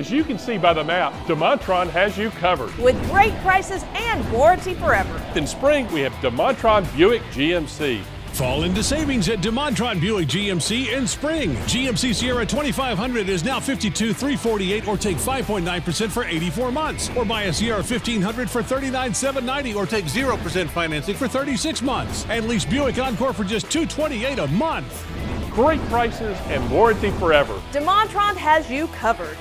As you can see by the map, DeMontrond has you covered. With great prices and warranty forever. In spring, we have DeMontrond Buick GMC. Fall into savings at DeMontrond Buick GMC in spring. GMC Sierra 2500 is now 52,348 or take 5.9% for 84 months. Or buy a Sierra 1500 for 39,790 or take 0% financing for 36 months. And lease Buick Encore for just 228 a month. Great prices and warranty forever. DeMontrond has you covered.